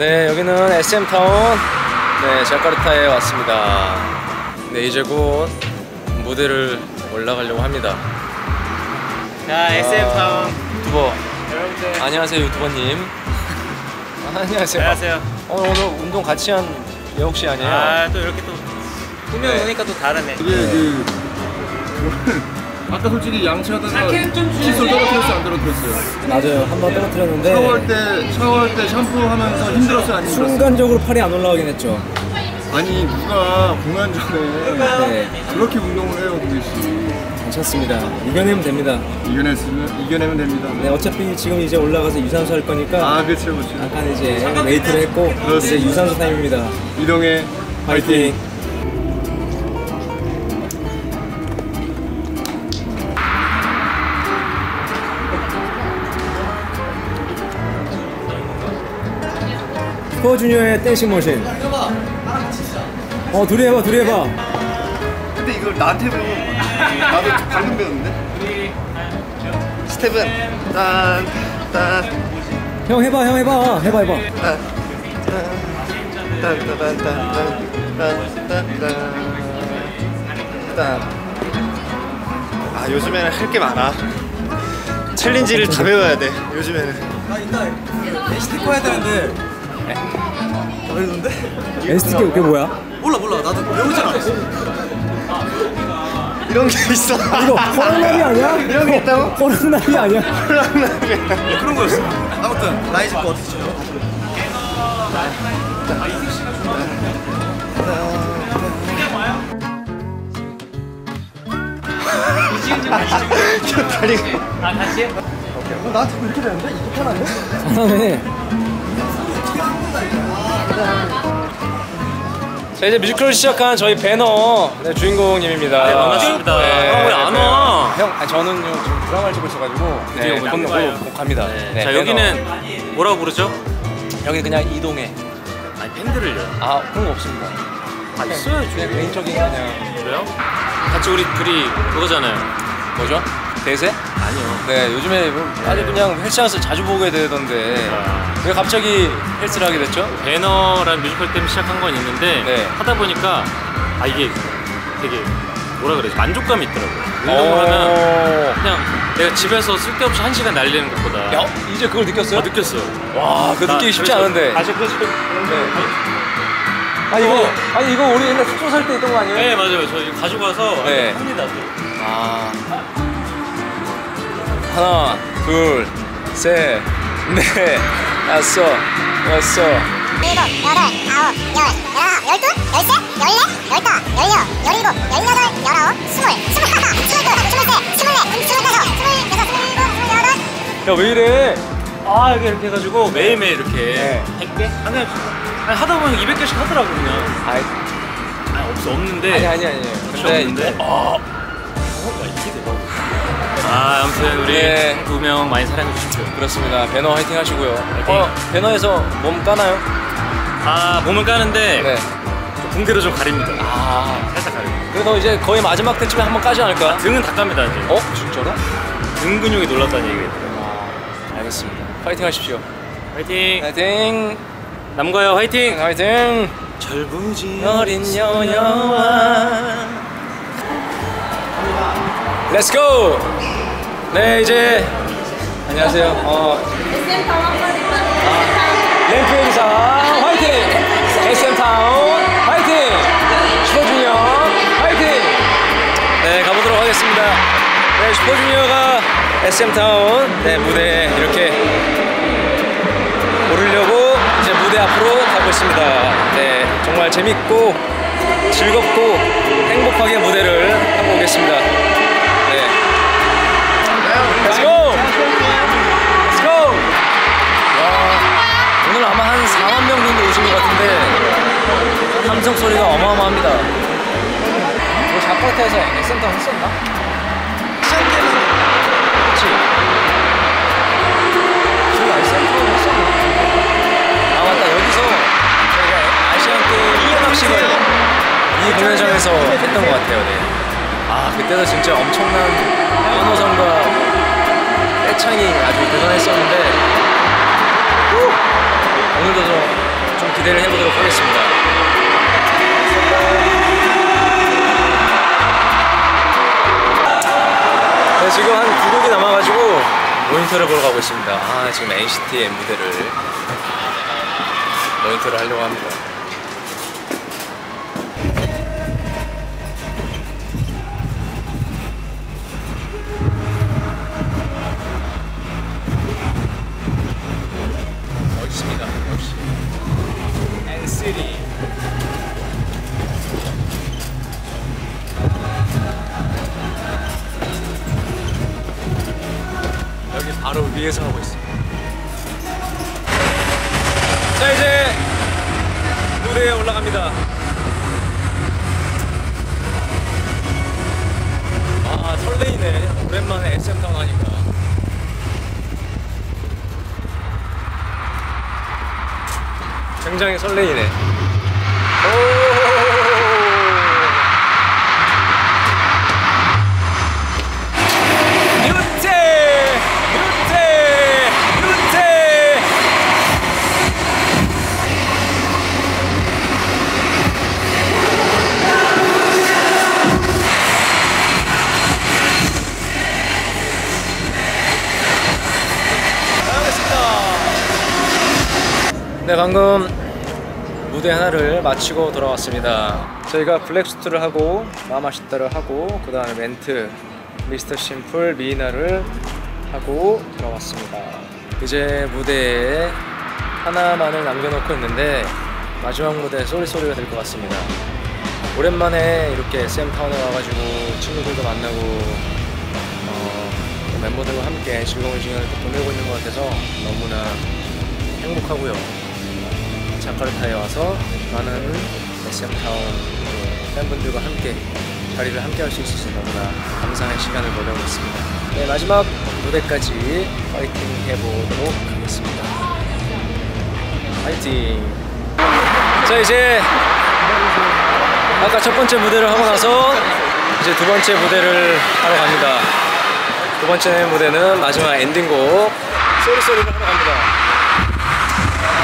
네, 여기는 SM타운 네, 자카르타에 왔습니다. 네, 이제 곧 무대를 올라가려고 합니다. 자, SM 타운 유튜버. 여러분들 안녕하세요, 유튜버님. 아, 안녕하세요. 안녕하세요. 어, 오늘 운동 같이 한 예옥 씨 아니에요? 아, 또 이렇게 또 꾸며 네. 놓으니까 또 다르네. 이게 그 아까 솔직히 양치하다가 칫솔 떨어뜨렸어요 안 떨어뜨렸어요? 맞아요. 한 번 떨어뜨렸는데 샤워할 때 샤워할 때 샴푸하면서 힘들었어요 안 힘들었어요? 순간적으로 팔이 안 올라가긴 했죠. 아니 누가 공연 전에 네, 그렇게 운동을 해요 씨 괜찮습니다. 이겨내면 됩니다. 이겨냈으면 이겨내면 됩니다. 네, 어차피 지금 이제 올라가서 유산소 할 거니까 아 그렇죠 그렇죠. 약간 이제 웨이트를 했고 이제 그렇습니다. 유산소 타임입니다. 이동해 화이팅! 슈퍼주니어의 dancing motion. 어, 둘이 해봐, 둘이 해봐. 근데 이걸 나한테 배워. 나도 방금 배웠는데. 스텝은 딴딴 형 해봐, 형 해봐, 해봐, 해봐. 아 요즘에는 할 게 많아. challenge를 다 배워야 돼. 요즘에는. 스티커 해야 되는데. 모르는데? 에스티케 그게 뭐야? 몰라 몰라 나도 배우진 않았어. 이런 게 있어. 이거 호랑나비 아니야? 이런 게 있다고? 호랑나비 아니야? 그런 거였어. 아무튼 라이즈 거 어떻게 쳐요? 다리 아, 같이 해? 나한테 왜 이렇게 되는데? 이거 편한데? 잘하네. 자, 이제 뮤지컬을 시작한 저희 배너 네, 주인공님입니다. 네, 반갑습니다. 네, 형, 왜안 와? 형, 아니, 저는요, 지금 드라마를 찍고 있어가지고. 네, 드디어 곧, 곧 곧. 곧 갑니다. 네, 자, 배너. 여기는 뭐라고 부르죠? 여기 그냥 이동해. 아니, 팬들을요. 아, 그런 거 없습니다. 아, 있어요, 그냥 개인적인 그냥. 그래요? 같이 우리 둘이 그거잖아요. 뭐죠? 대세? 아니요. 네, 요즘에 뭐 아주 그냥 헬스장에서 자주 보게 되던데. 왜 갑자기 헬스를 하게 됐죠? 배너라는 뮤지컬 때문에 시작한 건 있는데 네. 하다 보니까 아 이게 되게 뭐라 그래 만족감이 있더라고요. 어. 운동을 하면 그냥 내가 집에서 쓸데없이 한 시간 날리는 것보다 야, 이제 그걸 느꼈어요? 아, 느꼈어요. 와, 그거 나 느끼기 쉽지 그래서 않은데. 다시 그래서 아, 이거, 아니, 이거 우리 옛날 숙소 살 때 있던 거 아니에요? 네 맞아요. 저 이거 가지고 와서 네. 합니다. 또. 아. 하나, 둘, 셋, 넷, 다섯, 여섯. 일곱, 여덟, 아홉, 열, 열하나, 열둘, 열셋, 열넷, 열다, 열여, 열일곱, 열여덟, 열아홉, 스물, 스물하나, 스물둘, 스물셋, 스물넷, 스물다섯, 스물여섯, 스물일곱, 스물여덟. 야, 왜 이래? 아 이렇게 이렇게 해가지고 매일매일 이렇게 네. 100개? 아니, 아니 하다 보면 200개씩 하더라고 그냥. 아이, 아니 없어 없는데. 아니, 아니, 아니. 혹시 근데, 없는데. 아, 어. 아 아무튼 우리 네. 두명 많이 사랑해 주십시오. 그렇습니다. 배너 화이팅 하시고요. 화이팅. 어, 배너에서 몸 까나요? 아 몸은 까는데 네. 붕대로 좀 가립니다. 아, 살짝 가립니다. 그래도 이제 거의 마지막 때쯤에 한번 까지 않을까? 등은 다 깝니다 이제. 어? 진짜로? 등 근육이 놀랐다는 얘기가 있더라고요. 아, 알겠습니다. 화이팅 하십시오. 화이팅! 화이팅! 남거요 화이팅! 화이팅! 절부지 어린 여녀와 렛츠 고! 네 이제 안녕하세요 어, 아, 램프 행사 화이팅! SM타운 화이팅! 슈퍼주니어 화이팅! 네 가보도록 하겠습니다 네 슈퍼주니어가 SM타운 네, 무대에 이렇게 오르려고 이제 무대 앞으로 가고 있습니다. 네, 정말 재밌고 즐겁고 행복하게 무대를 하고 오겠습니다. 함성 소리가 어마어마합니다. 뭐 자카르타에서 엑센터 했었나? 시장 때는 그치? 기억 안 센터 했었나? 아 맞다 여기서 저희가 아시안 게임 현악식을 이 공연장에서 했던 것 같아요. 네. 아 그때도 진짜 엄청난 현호성과 떼창이 아주 대단했었는데 후! 오늘도 좀 기대를 해보도록 하겠습니다. 지금 한두 곡이 남아가지고 모니터를 보러 가고 있습니다. 아, 지금 NCT의 무대를 모니터를 하려고 합니다. 바로 위에서 하고 있습니다. 자 이제 무대에 올라갑니다. 아 설레이네. 오랜만에 SM 타운 하니까. 굉장히 설레이네. 오. 방금 무대 하나를 마치고 돌아왔습니다. 저희가 블랙수트를 하고 마마시타를 하고 그 다음에 멘트 미스터 심플 미나를 하고 돌아왔습니다. 이제 무대에 하나만을 남겨놓고 있는데 마지막 무대 쏘리쏘리가 될 것 같습니다. 오랜만에 이렇게 샘타운에 와가지고 친구들도 만나고 어, 멤버들과 함께 즐거운 시간을 또 보내고 있는 것 같아서 너무나 행복하고요. 자카르타에 와서 많은 SM타운 팬분들과 함께 자리를 함께 할 수 있어서 너무나 감사한 시간을 보내고 있습니다. 네, 마지막 무대까지 파이팅 해보도록 하겠습니다. 파이팅! 자, 이제 아까 첫 번째 무대를 하고 나서 이제 두 번째 무대를 하러 갑니다. 두 번째 무대는 마지막 엔딩곡 쏘리쏘리를 하러 갑니다.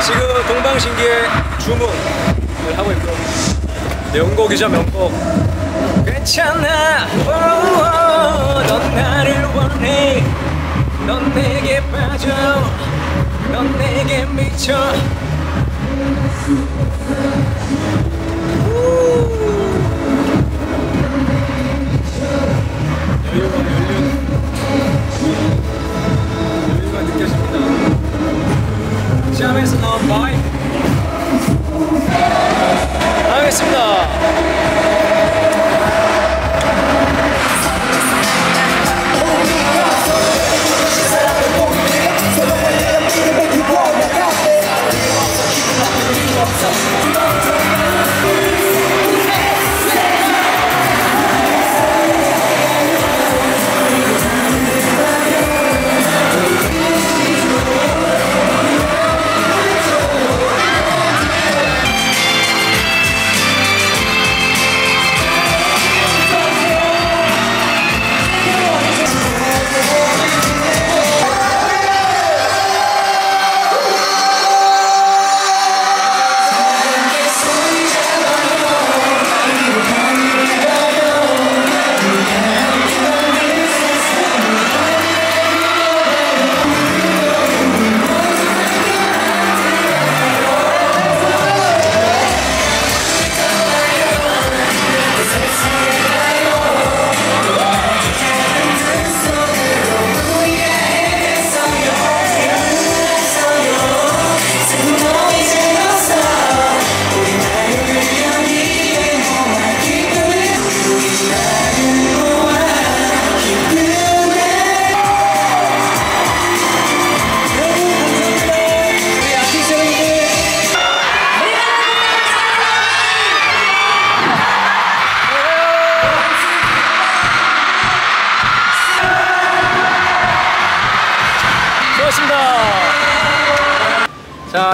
지금 동방신기의 주문을 하고 있고 명곡이죠 명곡. 괜찮아. 넌 나를 원해. 넌 내게 빠져. 넌 내게 미쳐 수고하셨습니다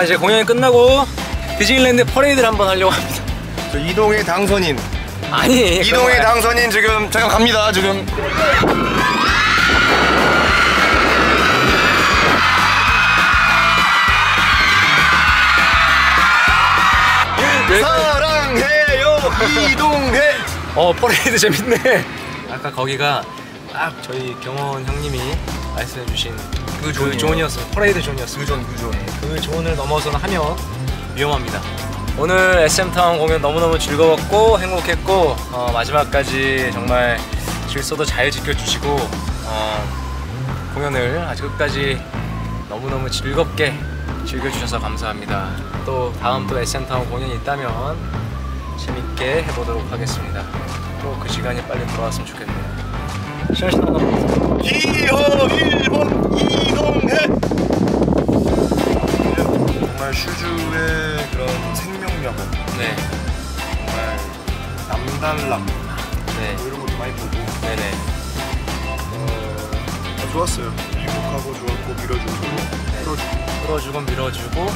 자 이제 공연이 끝나고 디즈니랜드 퍼레이드를 한번 하려고 합니다. 저 이동해 당선인. 아니 이동해 당선인 지금 잠깐 갑니다 지금. 사랑해요 이동해. 어 퍼레이드 재밌네. 아까 거기가 딱 저희 경원 형님이 말씀해주신 그 zone이에요. zone이었어요. 퍼레이드 zone이었어요. 그 존 그 존 그 zone을 넘어서는 하면 위험합니다. 오늘 SM타운 공연 너무너무 즐거웠고 행복했고 어, 마지막까지 정말 질서도 잘 지켜주시고 어, 공연을 아주 끝까지 너무너무 즐겁게 즐겨주셔서 감사합니다. 또 다음 또 SM타운 공연이 있다면 재밌게 해보도록 하겠습니다. 또 그 시간이 빨리 돌아왔으면 좋겠네요. 시원시원하다. 기호 1번 이동해 정말 슈즈의 그런 생명력은 네, 정말 남달람 네, 뭐 이런 것도 많이 보고. 네네. 어, 아, 좋았어요. 행복하고 좋았고 밀어주고. 풀어주고 끌어주고 밀어주고.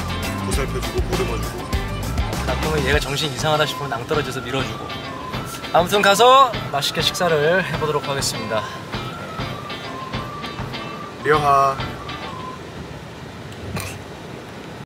보살펴주고 보듬어주고. 가끔은 얘가 정신 이상하다 싶으면 낭떨어져서 밀어주고 아무튼 가서 맛있게 식사를 해보도록 하겠습니다. 려하